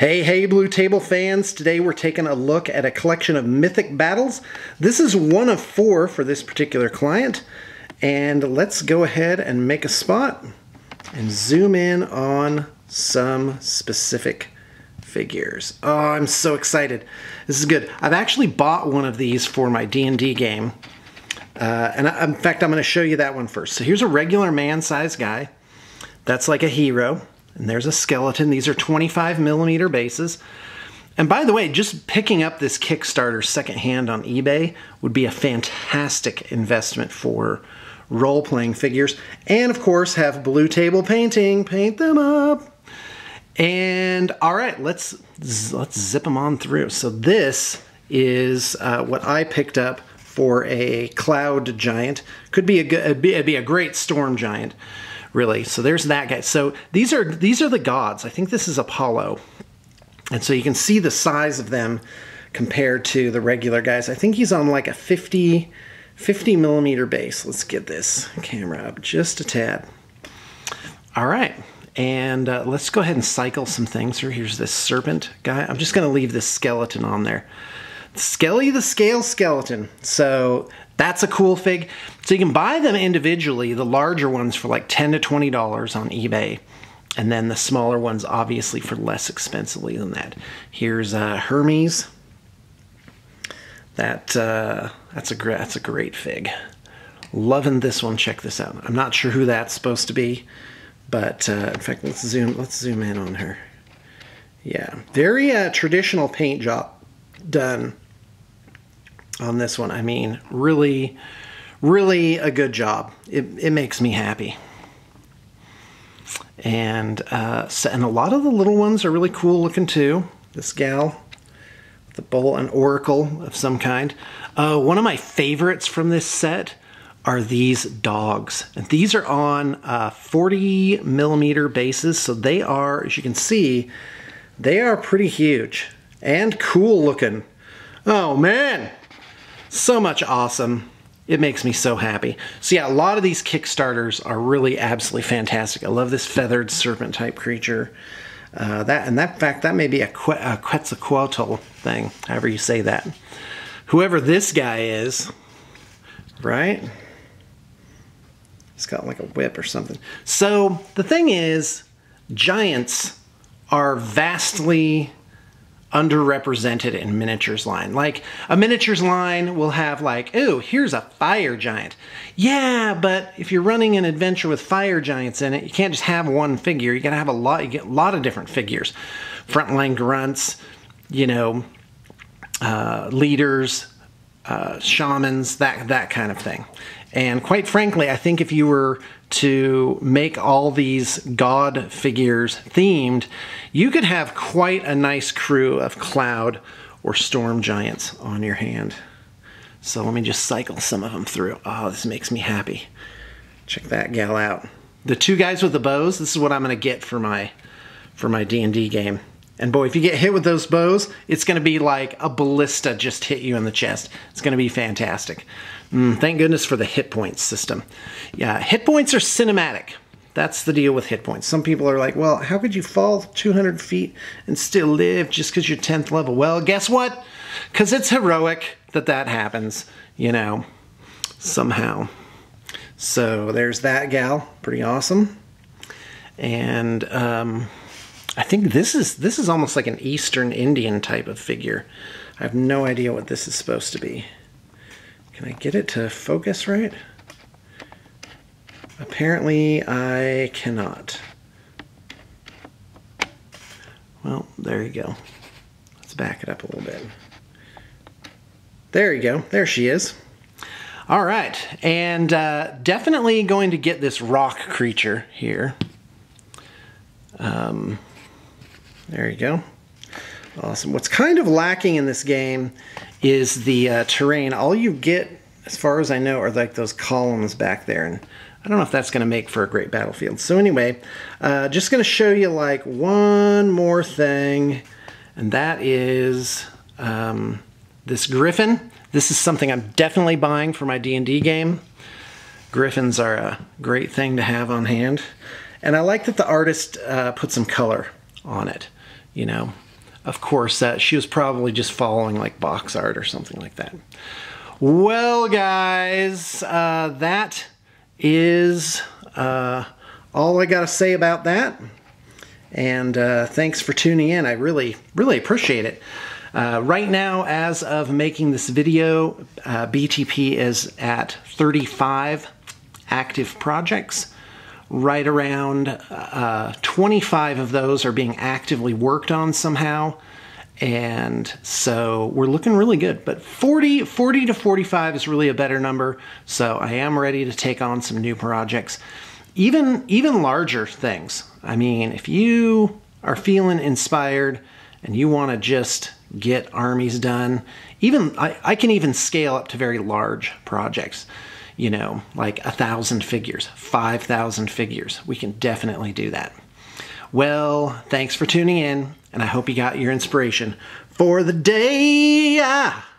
Hey, hey, Blue Table fans. Today we're taking a look at a collection of mythic battles. This is one of four for this particular client. And let's go ahead and make a spot and zoom in on some specific figures. Oh, I'm so excited. This is good. I've actually bought one of these for my D&D game. Uh, and I, in fact, I'm going to show you that one first. So here's a regular man-sized guy. That's like a hero. And there's a skeleton. These are 25 millimeter bases. And by the way, just picking up this Kickstarter secondhand on eBay would be a fantastic investment for role-playing figures. And of course, have blue table painting. Paint them up. And all right, let's let's zip them on through. So this is uh, what I picked up for a cloud giant. Could be a it'd be, it'd be a great storm giant really. So there's that guy. So these are these are the gods. I think this is Apollo. And so you can see the size of them compared to the regular guys. I think he's on like a 50, 50 millimeter base. Let's get this camera up just a tad. All right. And uh, let's go ahead and cycle some things through. Here's this serpent guy. I'm just going to leave this skeleton on there. Skelly the Scale Skeleton. So that's a cool fig. So you can buy them individually, the larger ones for like 10 to $20 on eBay. And then the smaller ones, obviously, for less expensively than that. Here's uh, Hermes. That uh, that's a great that's a great fig. Loving this one. Check this out. I'm not sure who that's supposed to be, but uh, in fact, let's zoom let's zoom in on her. Yeah, very uh, traditional paint job done on this one. I mean, really, really a good job. It, it makes me happy. And, uh, so, and a lot of the little ones are really cool looking too. This gal, the bowl, an oracle of some kind. Uh, one of my favorites from this set are these dogs. And these are on uh, 40 millimeter bases, so they are, as you can see, they are pretty huge and cool looking. Oh man, so much awesome. It makes me so happy. So yeah, a lot of these Kickstarters are really absolutely fantastic. I love this feathered serpent type creature. Uh, that and that fact that may be a, que a Quetzalcoatl thing, however you say that. Whoever this guy is, right? He's got like a whip or something. So the thing is, giants are vastly underrepresented in miniatures line. Like a miniatures line will have like, oh, here's a fire giant. Yeah, but if you're running an adventure with fire giants in it, you can't just have one figure. You gotta have a lot, you get a lot of different figures. Frontline grunts, you know, uh, leaders, uh, shamans, that, that kind of thing. And quite frankly, I think if you were to make all these god figures themed, you could have quite a nice crew of cloud or storm giants on your hand. So let me just cycle some of them through. Oh, this makes me happy. Check that gal out. The two guys with the bows, this is what I'm gonna get for my for my D&D game. And boy, if you get hit with those bows, it's gonna be like a ballista just hit you in the chest. It's gonna be fantastic. Mm, thank goodness for the hit points system. Yeah, hit points are cinematic. That's the deal with hit points. Some people are like, well, how could you fall 200 feet and still live just because you're 10th level? Well, guess what? Because it's heroic that that happens, you know, somehow. So there's that gal. Pretty awesome. And um, I think this is this is almost like an Eastern Indian type of figure. I have no idea what this is supposed to be. Can I get it to focus right? Apparently I cannot. Well, there you go. Let's back it up a little bit. There you go. There she is. All right, and uh, definitely going to get this rock creature here. Um, there you go. Awesome. What's kind of lacking in this game is the uh, terrain. All you get, as far as I know, are like those columns back there. And I don't know if that's going to make for a great battlefield. So anyway, uh, just going to show you like one more thing. And that is um, this griffin. This is something I'm definitely buying for my D&D game. Griffins are a great thing to have on hand. And I like that the artist uh, put some color on it, you know. of course, that she was probably just following like box art or something like that. Well, guys, uh, that is uh, all I got to say about that. And uh, thanks for tuning in. I really, really appreciate it. Uh, right now, as of making this video, uh, BTP is at 35 active projects. Right around uh, 25 of those are being actively worked on somehow. And so we're looking really good. But 40, 40 to 45 is really a better number. So I am ready to take on some new projects. Even, even larger things. I mean, if you are feeling inspired and you want to just get armies done. Even I, I can even scale up to very large projects, you know, like a thousand figures, 5,000 figures. We can definitely do that. Well, thanks for tuning in, and I hope you got your inspiration for the day. Ah.